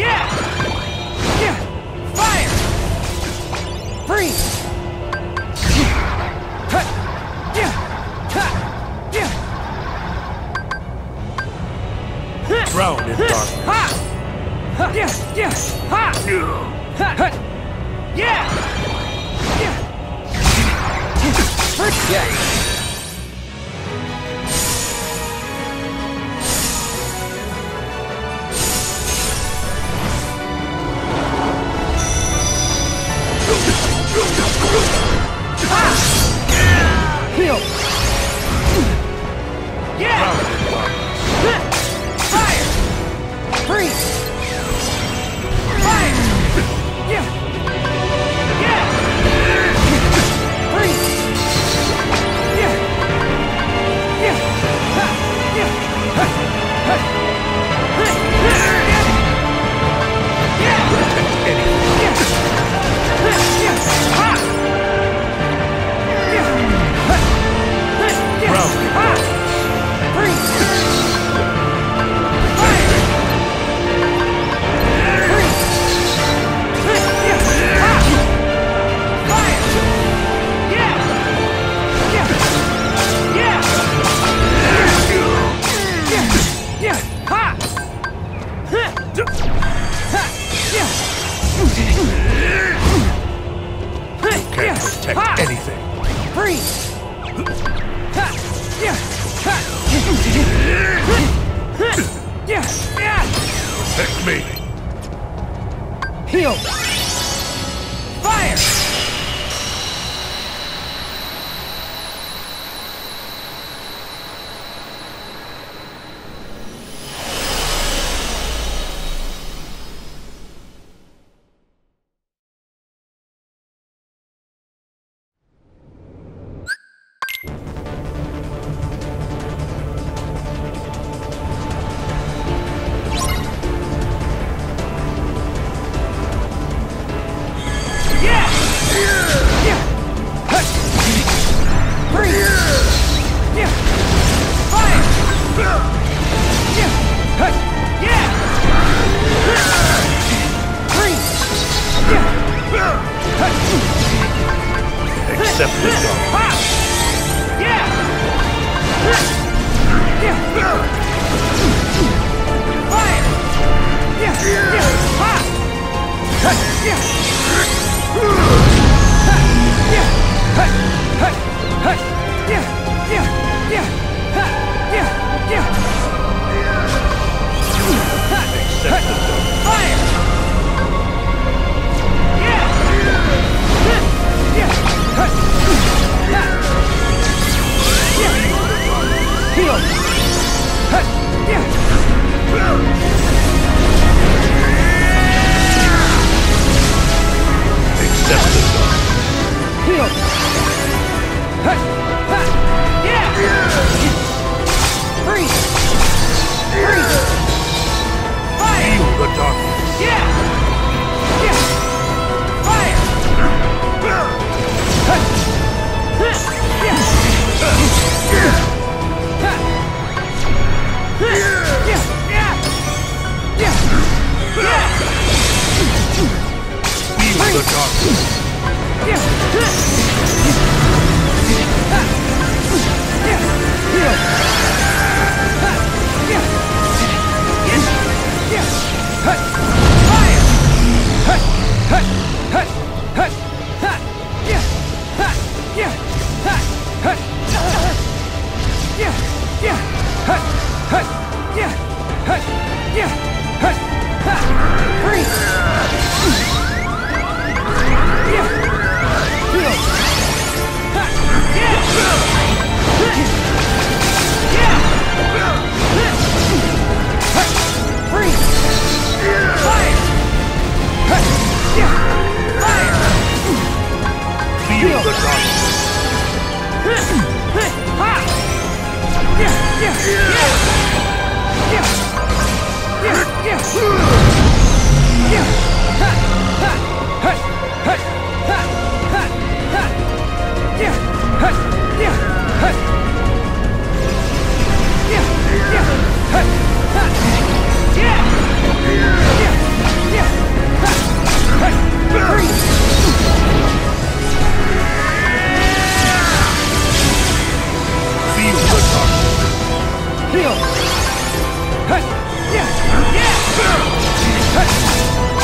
Yeah! Yeah! Fire! Freeze! Drown in darkness. Ha! Ha! Yeah! Yeah! Ha! Ha! Yeah! Yeah! Yeah! protect ha! anything. Freeze! Protect me! Heal! Fire! definitely gone. Yeah! Accept the Heal! Hey! into the darkness. Freeze! Heal! Hey! Yeah! Yeah! Hey!